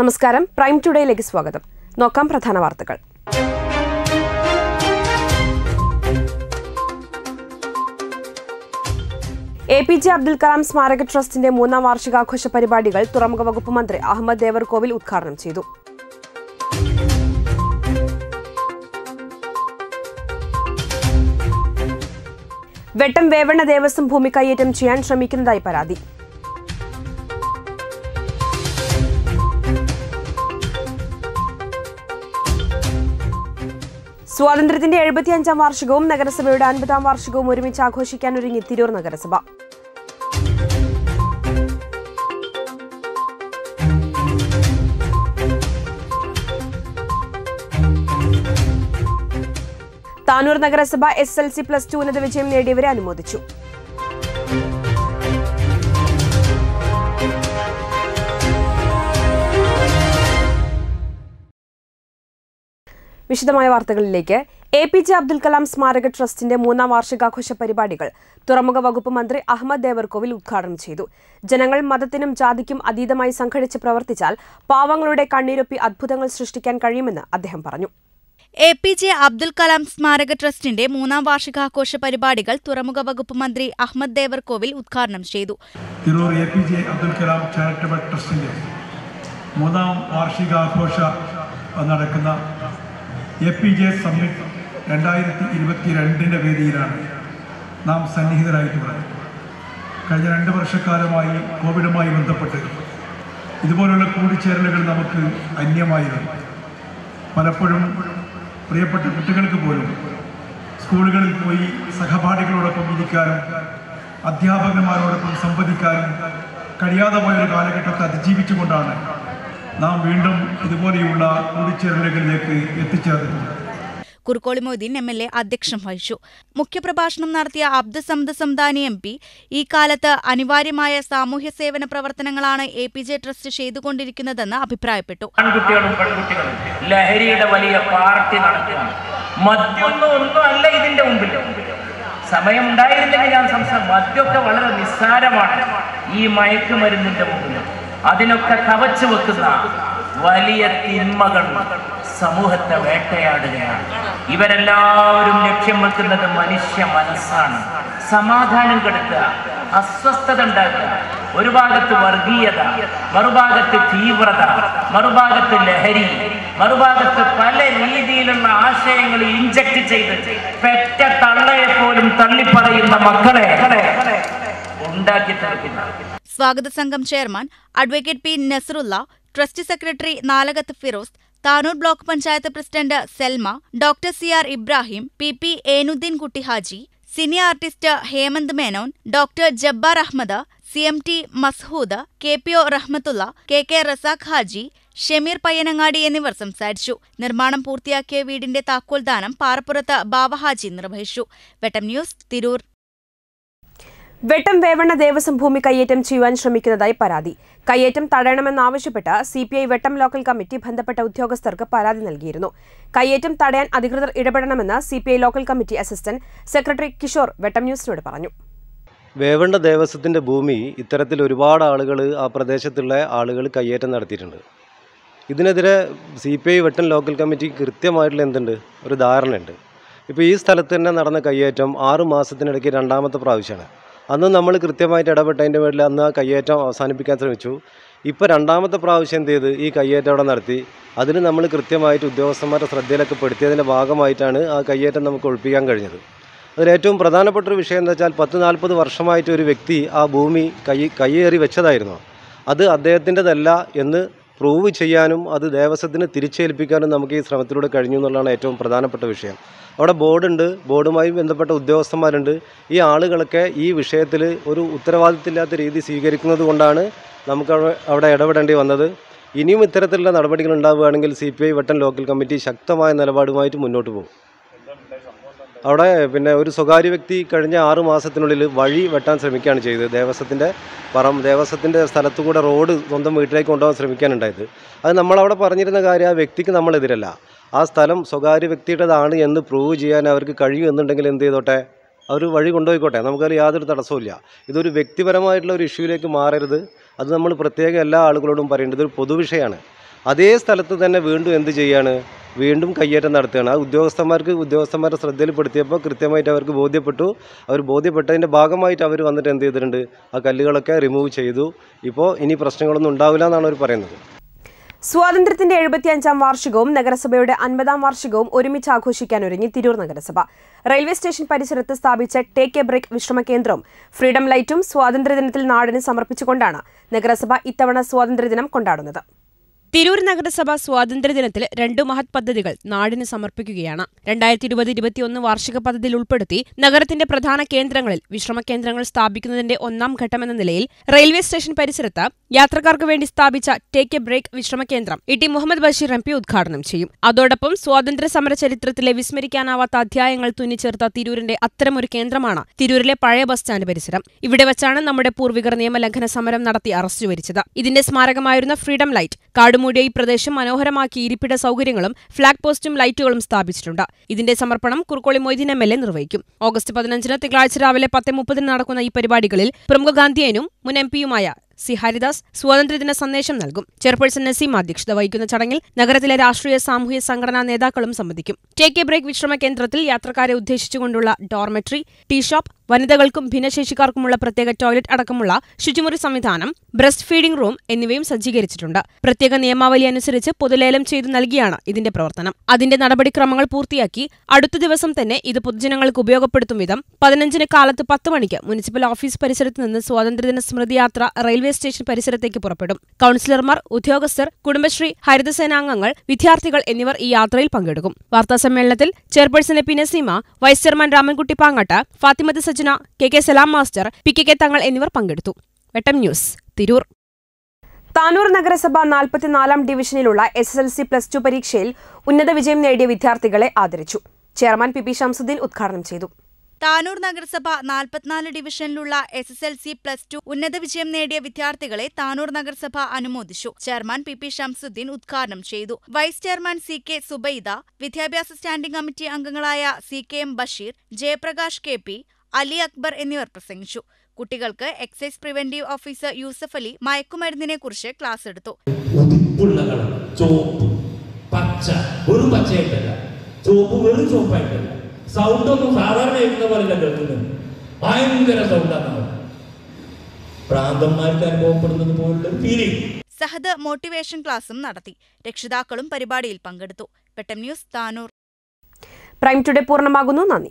നമസ്കാരം. പ്രൈം ടുഡേയിലേക്ക് സ്വാഗതം. നോക്കാം പ്രധാന വാർത്തകൾ. A P J Abdul Kalam സ്മാരക ട്രസ്റ്റിന്റെ മൂന്നാം വാർഷികാഘോഷ പരിപാടികൾ തുറമുഖ വകുപ്പ് മന്ത്രി അഹമ്മദ് ദേവർകോവിൽ ഉദ്ഘാടനം ചെയ്തു. വെട്ടം വേവണ്ണ ദേവസ്വം ഭൂമി കൈയേറ്റം ചെയ്യാൻ ശ്രമിക്കുന്നതായി പരാതി. സ്വാതന്ത്ര്യത്തിന്റെ എഴുപത്തിയഞ്ചാം വാർഷികവും നഗരസഭയുടെ അൻപതാം വാർഷികവും ഒരുമിച്ച് ആഘോഷിക്കാൻ ഒരുങ്ങി തിരൂർ നഗരസഭ. താനൂർ നഗരസഭ S L C plus two ഉന്നത വിജയം നേടിയവരെ അനുമോദിച്ചു. വിശദമായ വാർത്തകളിലേക്ക്. A P J Abdul Kalam സ്മാരക ട്രസ്റ്റിന്റെ മൂന്നാം വാർഷികാഘോഷ പരിപാടികൾ തുറമുഖ വകുപ്പ് മന്ത്രി അഹമ്മദ് ദേവർകോവിൽ ഉദ്ഘാടനം ചെയ്തു. ജനങ്ങൾ മതത്തിനും ജാതിക്കും അതീതമായി സംഘടിച്ച് പ്രവർത്തിച്ചാൽ പാവങ്ങളുടെ കണ്ണീരൊപ്പി അത്ഭുതങ്ങൾ സൃഷ്ടിക്കാൻ കഴിയുമെന്ന് അദ്ദേഹം പറഞ്ഞു. A P J Abdul Kalam സ്മാരക ട്രസ്റ്റിന്റെ മൂന്നാം വാർഷികാഘോഷ പരിപാടികൾ തുറമുഖ വകുപ്പ് മന്ത്രി അഹമ്മദ് ദേവർകോവിൽ ഉദ്ഘാടനം ചെയ്തു. Tirur A P J Abdul Kalam charitable മൂന്നാം വാർഷികാഘോഷ നടക്കുന്ന എ പി ജെ സമ്മിറ്റ് രണ്ടായിരത്തി ഇരുപത്തി രണ്ടിന്റെ വേദിയിലാണ് നാം സന്നിഹിതരായിട്ടുള്ളത് കഴിഞ്ഞ രണ്ട് വർഷക്കാലമായി കോവിഡുമായി ബന്ധപ്പെട്ട് ഇതുപോലുള്ള കൂടിച്ചേരലുകൾ നമുക്ക് അന്യമായിരുന്നു പലപ്പോഴും പ്രിയപ്പെട്ട കുട്ടികൾക്ക് പോലും സ്കൂളുകളിൽ പോയി സഹപാഠികളോടൊപ്പം ഇരിക്കാനും അധ്യാപകന്മാരോടൊപ്പം സംവദിക്കാനും കഴിയാതെ പോയൊരു കാലഘട്ടത്തെ അതിജീവിച്ചുകൊണ്ടാണ് നാം വീണ്ടും ഇതുപോലെയുള്ള കൂടിച്ചേരലുകളിലേക്ക് എത്തിച്ചേർന്നിട്ടുണ്ട് Kurukkoli Moideen M L A അധ്യക്ഷം വഹിച്ചു. മുഖ്യപ്രഭാഷണം നടത്തിയ അബ്ദുസമദ് സംദാനി എം പി. ഈ കാലത്ത് അനിവാര്യമായ സാമൂഹ്യ സേവന പ്രവർത്തനങ്ങളാണ് എ പി ജെ ട്രസ്റ്റ് ചെയ്തുകൊണ്ടിരിക്കുന്നതെന്ന് അഭിപ്രായപ്പെട്ടു. ലഹരിയുടെ വലിയ പാർട്ടി നടക്കുകയാണ് മദ്യമൊന്നും ഒന്നും അല്ല ഇതിന്റെ മുമ്പിൽ. സമയം ഉണ്ടായിരുന്നെങ്കിൽ ഞാൻ സംസാരം മദ്യമൊക്കെ വളരെ നിസ്സാരമാണ്. ഈ മയക്കുമരുന്നിന്റെ മുമ്പിൽ. അതിനൊക്കെ കവച്ചു വെക്കുന്ന വലിയ തിന്മകൾ സമൂഹത്തെ വേട്ടയാടുകയാണ്. ഇവരെല്ലാവരും ലക്ഷ്യം വെക്കുന്നത് മനുഷ്യ മനസ്സാണ്. സമാധാനം കെടുത്തുക അസ്വസ്ഥത ഉണ്ടാക്കുക ഒരു ഭാഗത്ത് വർഗീയത മറുഭാഗത്ത് തീവ്രത മറുഭാഗത്ത് ലഹരി മറുഭാഗത്ത് പല രീതിയിലുള്ള ആശയങ്ങൾ ഇഞ്ചക്ട് ചെയ്ത് പെറ്റ തള്ളയെ പോലും തള്ളിപ്പറയുന്ന മക്കളെ ഉണ്ടാക്കി തീർക്കുന്ന സ്വാഗത സംഘം chairman advocate P Nasarulla trust secretary Nalakath Firoz Tanur block panchayat president Selma doctor C R Ibrahim P P Enudheen Kuttihaji cine artist Hemanth Menon doctor Jabbar Ahammed C M T Mashood K P O Rahmathulla K K Razak Haji Shameer Payyanangadi എന്നിവർ സംസാരിച്ചു. നിർമ്മാണം പൂർത്തിയാക്കിയ വീടിന്റെ താക്കോൽദാനം പാറപ്പുറത്ത് ബാവഹാജി നിർവഹിച്ചു. Vettom news Tirur. Vettom വേവണ്ണ ദേവസ്വം ഭൂമി കയ്യേറ്റം ചെയ്യുവാൻ ശ്രമിക്കുന്നതായി പരാതി. കയ്യേറ്റം തടയണമെന്നാവശ്യപ്പെട്ട് C P I Vettom local committee ബന്ധപ്പെട്ട ഉദ്യോഗസ്ഥർക്ക് പരാതി നൽകിയിരുന്നു. കയ്യേറ്റം തടയാൻ അധികൃതർ ഇടപെടണമെന്ന് C P I local committee assistant secretary Kishore Vettom ന്യൂസിനോട് പറഞ്ഞു. വേവണ്ട ദേവസ്വത്തിന്റെ ഭൂമി ഇത്തരത്തിൽ ഒരുപാട് ആളുകൾ ആ പ്രദേശത്തുള്ള ആളുകൾ കയ്യേറ്റം നടത്തിയിട്ടുണ്ട്. ഇതിനെതിരെ C P I Vettom local committee കൃത്യമായിട്ടുള്ള എന്തുണ്ട്? ഒരു ധാരണയുണ്ട്. ഇപ്പോൾ ഈ സ്ഥലത്ത് തന്നെ നടന്ന കയ്യേറ്റം ആറ് മാസത്തിനിടയ്ക്ക് രണ്ടാമത്തെ പ്രാവശ്യമാണ് അന്ന് നമ്മൾ കൃത്യമായിട്ട് ഇടപെട്ടതിന്റെ പേരിൽ അന്ന് ആ കയ്യേറ്റം അവസാനിപ്പിക്കാൻ ശ്രമിച്ചു. ഇപ്പോൾ രണ്ടാമത്തെ പ്രാവശ്യം എന്ത് ചെയ്ത്? ഈ കയ്യേറ്റം അവിടെ നടത്തി. അതിന് നമ്മൾ കൃത്യമായിട്ട് ഉദ്യോഗസ്ഥന്മാരുടെ ശ്രദ്ധയിലൊക്കെ പെടുത്തിയതിന്റെ ഭാഗമായിട്ടാണ് ആ കയ്യേറ്റം നമുക്ക് ഒഴിപ്പിക്കാൻ കഴിഞ്ഞത്. അതിലേറ്റവും പ്രധാനപ്പെട്ട ഒരു വിഷയം എന്താ വെച്ചാൽ പത്ത് നാൽപ്പത് വർഷമായിട്ട് ഒരു വ്യക്തി ആ ഭൂമി കൈ കയ്യേറി വെച്ചതായിരുന്നു. അത് അദ്ദേഹത്തിന്റെതല്ല എന്ന് പ്രൂവ് ചെയ്യാനും അത് ദേവസ്വത്തിന് തിരിച്ചേൽപ്പിക്കാനും നമുക്ക് ഈ ശ്രമത്തിലൂടെ കഴിഞ്ഞു എന്നുള്ളതാണ് ഏറ്റവും പ്രധാനപ്പെട്ട വിഷയം. അവിടെ ബോർഡുണ്ട്. ബോർഡുമായി ബന്ധപ്പെട്ട ഉദ്യോഗസ്ഥന്മാരുണ്ട്. ഈ ആളുകളൊക്കെ ഈ വിഷയത്തിൽ ഒരു ഉത്തരവാദിത്തമില്ലാത്ത രീതി സ്വീകരിക്കുന്നത് കൊണ്ടാണ് നമുക്ക് അവിടെ ഇടപെടേണ്ടി വന്നത്. ഇനിയും ഇത്തരത്തിലുള്ള നടപടികൾ ഉണ്ടാവുകയാണെങ്കിൽ സി പി ഐ വട്ടൻ ലോക്കൽ കമ്മിറ്റി ശക്തമായ നിലപാടുമായിട്ട് മുന്നോട്ട് പോകും. അവിടെ പിന്നെ ഒരു സ്വകാര്യ വ്യക്തി കഴിഞ്ഞ ആറു മാസത്തിനുള്ളിൽ വഴി വെട്ടാൻ ശ്രമിക്കുകയാണ് ചെയ്തത്. ദേവസ്വത്തിന്റെ പറം ദേവസ്വത്തിന്റെ സ്ഥലത്തു കൂടെ റോഡ് സ്വന്തം വീട്ടിലേക്ക് കൊണ്ടുപോകാൻ ശ്രമിക്കാനുണ്ടായത് അത് നമ്മളവിടെ പറഞ്ഞിരുന്ന കാര്യം ആ വ്യക്തിക്ക് നമ്മളെതിരല്ല. ആ സ്ഥലം സ്വകാര്യ വ്യക്തിയുടേതാണ് എന്ന് പ്രൂവ് ചെയ്യാൻ അവർക്ക് കഴിയും എന്നുണ്ടെങ്കിൽ എന്ത് ചെയ്തോട്ടെ? അവർ വഴി കൊണ്ടുപോയിക്കോട്ടെ. നമുക്കതിൽ യാതൊരു തടസ്സവുമില്ല. ഇതൊരു വ്യക്തിപരമായിട്ടുള്ള ഒരു ഇഷ്യൂവിലേക്ക് മാറരുത്. അത് നമ്മൾ പ്രത്യേകം എല്ലാ ആളുകളോടും പറയേണ്ടത് ഒരു പൊതുവിഷയമാണ് അതേ സ്ഥലത്ത് തന്നെ വീണ്ടും എന്ത് ചെയ്യാണ്? വീണ്ടും കയ്യേറ്റം നടത്തുകയാണ്. ആ ഉദ്യോഗസ്ഥന്മാർക്ക് ഉദ്യോഗസ്ഥന്മാരുടെ ശ്രദ്ധയിൽപ്പെടുത്തിയപ്പോൾ കൃത്യമായിട്ട് അവർക്ക് ബോധ്യപ്പെട്ടു. അവർ ബോധ്യപ്പെട്ടതിന്റെ ഭാഗമായിട്ട് അവർ വന്നിട്ട് എന്ത് ചെയ്തിട്ടുണ്ട്? ആ കല്ലുകളൊക്കെ റിമൂവ് ചെയ്തു. ഇപ്പോൾ ഇനി പ്രശ്നങ്ങളൊന്നും ഉണ്ടാവില്ല എന്നാണ് അവർ പറയുന്നത്. സ്വാതന്ത്ര്യത്തിന്റെ എഴുപത്തിയഞ്ചാം വാർഷികവും നഗരസഭയുടെ അൻപതാം വാർഷികവും ഒരുമിച്ച് ആഘോഷിക്കാൻ ഒരുങ്ങി തിരൂർ നഗരസഭ. റെയിൽവേ സ്റ്റേഷൻ പരിസരത്ത് സ്ഥാപിച്ച ടേക്ക് എ ബ്രേക്ക് വിശ്രമ കേന്ദ്രവും ഫ്രീഡം ലൈറ്റും സ്വാതന്ത്ര്യദിനത്തിൽ നാടിന് സമർപ്പിച്ചുകൊണ്ടാണ് നഗരസഭ ഇത്തവണ സ്വാതന്ത്ര്യദിനം കൊണ്ടാടുന്നത്. തിരൂർ നഗരസഭ സ്വാതന്ത്ര്യദിനത്തിൽ രണ്ടു മഹത് പദ്ധതികൾ നാടിന് സമർപ്പിക്കുകയാണ്. രണ്ടായിരത്തി ഇരുപത് ഇരുപത്തിയൊന്ന് വാർഷിക പദ്ധതിയിൽ ഉൾപ്പെടുത്തി നഗരത്തിന്റെ പ്രധാന കേന്ദ്രങ്ങളിൽ വിശ്രമ കേന്ദ്രങ്ങൾ സ്ഥാപിക്കുന്നതിന്റെ ഒന്നാം ഘട്ടമെന്ന നിലയിൽ റെയിൽവേ സ്റ്റേഷൻ പരിസരത്ത് യാത്രക്കാർക്ക് വേണ്ടി സ്ഥാപിച്ച ടേക്ക് എ ബ്രേക്ക് വിശ്രമ കേന്ദ്രം E T Muhammad Basheer M P ഉദ്ഘാടനം ചെയ്യും. അതോടൊപ്പം സ്വാതന്ത്ര്യ സമര ചരിത്രത്തിലെ വിസ്മരിക്കാനാവാത്ത അധ്യായങ്ങൾ തുന്നിച്ചേർത്ത തിരൂരിന്റെ അത്തരമൊരു കേന്ദ്രമാണ് തിരൂരിലെ പഴയ ബസ് സ്റ്റാൻഡ് പരിസരം. ഇവിടെ വച്ചാണ് നമ്മുടെ പൂർവികർ നിയമലംഘന സമരം നടത്തി അറസ്റ്റ് വരിച്ചത് ഇതിന്റെ സ്മാരകമായിരുന്ന ഫ്രീഡം ലൈറ്റ് കാടുമൂടിയ ഈ പ്രദേശം മനോഹരമാക്കി ഇരിപ്പിട സൗകര്യങ്ങളും ഫ്ളാഗ് പോസ്റ്റും ലൈറ്റുകളും സ്ഥാപിച്ചിട്ടുണ്ട്. ഇതിന്റെ സമർപ്പണം Kurukkoli Moideen M L A നിർവഹിക്കും. ഓഗസ്റ്റ് പതിനഞ്ചിന് തിങ്കളാഴ്ച രാവിലെ പത്ത് മുപ്പതിന് നടക്കുന്ന ഈ പരിപാടികളിൽ പ്രമുഖ ഗാന്ധിയനും മുൻ എം പിയുമായ സി ഹരിദാസ് സ്വാതന്ത്ര്യദിന സന്ദേശം നൽകും. ചെയർപേഴ്സൺ നസീം അധ്യക്ഷത വഹിക്കുന്ന ചടങ്ങിൽ നഗരത്തിലെ രാഷ്ട്രീയ സാമൂഹ്യ സംഘടനാ നേതാക്കളും സംബന്ധിക്കും. ടേക്ക് എ ബ്രേക്ക് വിശ്രമ കേന്ദ്രത്തിൽ യാത്രക്കാരെ ഉദ്ദേശിച്ചുകൊണ്ടുള്ള ഡോർമെട്രി ടീ ഷോപ്പ് വനിതകൾക്കും ഭിന്നശേഷിക്കാർക്കുമുള്ള പ്രത്യേക ടോയ്ലറ്റ് അടക്കമുള്ള ശുചിമുറി സംവിധാനം ബ്രസ്റ്റ് ഫീഡിംഗ് റൂം എന്നിവയും സജ്ജീകരിച്ചിട്ടുണ്ട്. പ്രത്യേക നിയമാവലി അനുസരിച്ച് പൊതുലേലം ചെയ്തു നൽകിയാണ് ഇതിന്റെ പ്രവർത്തനം. അതിന്റെ നടപടിക്രമങ്ങൾ പൂർത്തിയാക്കി അടുത്ത ദിവസം തന്നെ ഇത് പൊതുജനങ്ങൾക്ക് ഉപയോഗപ്പെടുത്തും വിധം പതിനഞ്ചിന് കാലത്ത് പത്ത് മണിക്ക് മുനിസിപ്പൽ ഓഫീസ് പരിസരത്ത് നിന്ന് സ്വാതന്ത്ര്യദിന സ്മൃതിയാത്ര റെയിൽവേ സ്റ്റേഷൻ പരിസരത്തേക്ക് പുറപ്പെടും. കൌൺസിലർമാർ ഉദ്യോഗസ്ഥർ കുടുംബശ്രീ ഹരിതസേനാംഗങ്ങൾ വിദ്യാർത്ഥികൾ എന്നിവർ ഈ യാത്രയിൽ പങ്കെടുക്കും. വാർത്താസമ്മേളനത്തിൽ chairperson A P Naseema vice chairman Ramankutty Pangatt Fathimath Sajna K K Salam master P K K Thangal എന്നിവർ പങ്കെടുത്തു. വെട്ടം ന്യൂസ് തിരൂർ. താനൂർ നഗരസഭ നാൽപ്പത്തിനാലാം ഡിവിഷനിലുള്ള S S L C plus two പരീക്ഷയിൽ ഉന്നത വിജയം നേടിയ വിദ്യാർത്ഥികളെ ആദരിച്ചു. ചെയർമാൻ പി പി ഷംസുദ്ദീൻ ഉദ്ഘാടനം ചെയ്തു. താനൂർ നഗരസഭ നാൽപ്പത്തിനാല് ഡിവിഷനിലുള്ള S S L C plus two ഉന്നത വിജയം നേടിയ വിദ്യാർത്ഥികളെ താനൂർ നഗരസഭ അനുമോദിച്ചു. ചെയർമാൻ പി പി ഷംസുദ്ദീൻ ഉദ്ഘാടനം ചെയ്തു. Vice chairman C K Subaida വിദ്യാഭ്യാസ സ്റ്റാൻഡിംഗ് കമ്മിറ്റി അംഗങ്ങളായ C K M Basheer Jayaprakash K P Ali Akbar എന്നിവർ പ്രസംഗിച്ചു. കുട്ടികൾക്ക് excise preventive officer Yusuf Ali മയക്കുമരുന്നിനെ കുറിച്ച് ക്ലാസ് എടുത്തു. ചോപ്പ് പച്ച പച്ചയായിട്ടല്ല. ചുവപ്പ് വെറും ചുവപ്പായിട്ടല്ല സൗണ്ട് ഒന്നും സാധാരണ കേൾക്കുന്ന പോലെ കേൾക്കുന്നത്. ഭയങ്കര സൗണ്ടാണ്. പ്രാന്തന്മാർക്ക് അനുഭവപ്പെടുന്നത് പോലുള്ള ഫീലിംഗ് സഹദ് മോട്ടിവേഷൻ ക്ലാസും നടത്തി. രക്ഷിതാക്കളും പരിപാടിയിൽ പങ്കെടുത്തു. പെട്ടം ന്യൂസ് താനൂർ. പ്രൈം ടുഡേ പൂർണമാകുന്നു. നന്ദി.